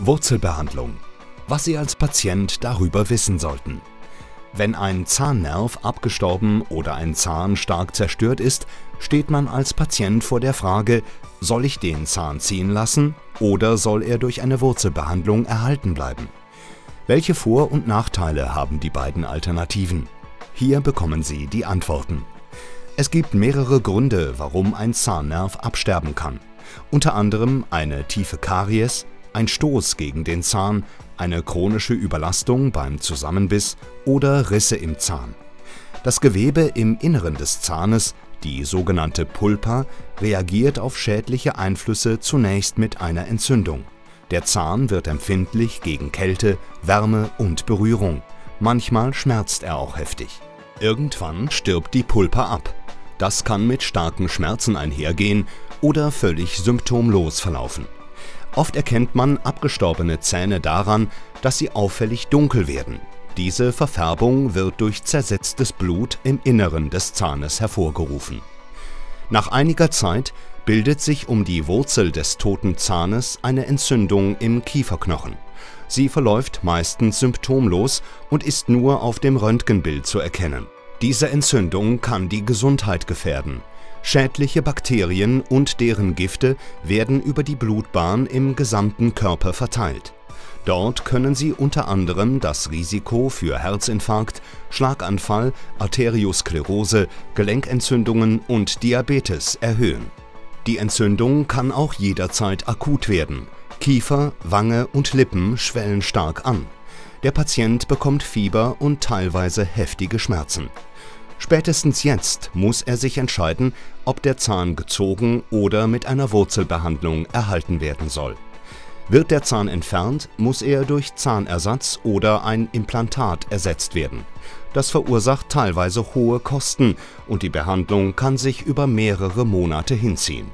Wurzelbehandlung. Was Sie als Patient darüber wissen sollten. Wenn ein Zahnnerv abgestorben oder ein Zahn stark zerstört ist, steht man als Patient vor der Frage, soll ich den Zahn ziehen lassen oder soll er durch eine Wurzelbehandlung erhalten bleiben? Welche Vor- und Nachteile haben die beiden Alternativen? Hier bekommen Sie die Antworten. Es gibt mehrere Gründe, warum ein Zahnnerv absterben kann. Unter anderem eine tiefe Karies, ein Stoß gegen den Zahn, eine chronische Überlastung beim Zusammenbiss oder Risse im Zahn. Das Gewebe im Inneren des Zahnes, die sogenannte Pulpa, reagiert auf schädliche Einflüsse zunächst mit einer Entzündung. Der Zahn wird empfindlich gegen Kälte, Wärme und Berührung. Manchmal schmerzt er auch heftig. Irgendwann stirbt die Pulpa ab. Das kann mit starken Schmerzen einhergehen oder völlig symptomlos verlaufen. Oft erkennt man abgestorbene Zähne daran, dass sie auffällig dunkel werden. Diese Verfärbung wird durch zersetztes Blut im Inneren des Zahnes hervorgerufen. Nach einiger Zeit bildet sich um die Wurzel des toten Zahnes eine Entzündung im Kieferknochen. Sie verläuft meistens symptomlos und ist nur auf dem Röntgenbild zu erkennen. Diese Entzündung kann die Gesundheit gefährden Schädliche Bakterien und deren Gifte werden über die Blutbahn im gesamten Körper verteilt. Dort können sie unter anderem das Risiko für Herzinfarkt, Schlaganfall, Arteriosklerose, Gelenkentzündungen und Diabetes erhöhen. Die Entzündung kann auch jederzeit akut werden. Kiefer, Wange und Lippen schwellen stark an. Der Patient bekommt Fieber und teilweise heftige Schmerzen. Spätestens jetzt muss er sich entscheiden, ob der Zahn gezogen oder mit einer Wurzelbehandlung erhalten werden soll. Wird der Zahn entfernt, muss er durch Zahnersatz oder ein Implantat ersetzt werden. Das verursacht teilweise hohe Kosten und die Behandlung kann sich über mehrere Monate hinziehen.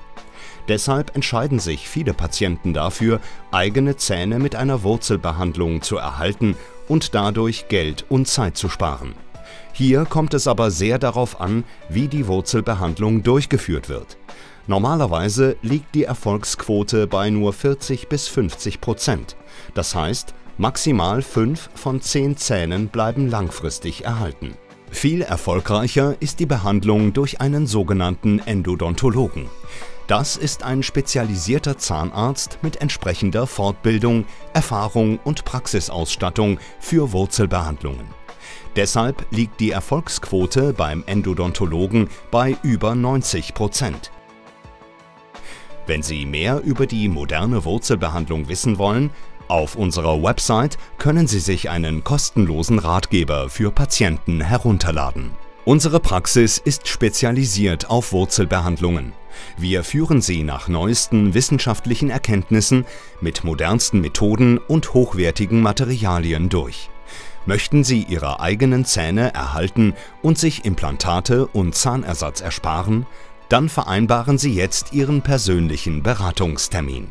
Deshalb entscheiden sich viele Patienten dafür, eigene Zähne mit einer Wurzelbehandlung zu erhalten und dadurch Geld und Zeit zu sparen. Hier kommt es aber sehr darauf an, wie die Wurzelbehandlung durchgeführt wird. Normalerweise liegt die Erfolgsquote bei nur 40 bis 50 Prozent. Das heißt, maximal 5 von 10 Zähnen bleiben langfristig erhalten. Viel erfolgreicher ist die Behandlung durch einen sogenannten Endodontologen. Das ist ein spezialisierter Zahnarzt mit entsprechender Fortbildung, Erfahrung und Praxisausstattung für Wurzelbehandlungen. Deshalb liegt die Erfolgsquote beim Endodontologen bei über 90 Prozent. Wenn Sie mehr über die moderne Wurzelbehandlung wissen wollen, auf unserer Website können Sie sich einen kostenlosen Ratgeber für Patienten herunterladen. Unsere Praxis ist spezialisiert auf Wurzelbehandlungen. Wir führen sie nach neuesten wissenschaftlichen Erkenntnissen mit modernsten Methoden und hochwertigen Materialien durch. Möchten Sie Ihre eigenen Zähne erhalten und sich Implantate und Zahnersatz ersparen? Dann vereinbaren Sie jetzt Ihren persönlichen Beratungstermin.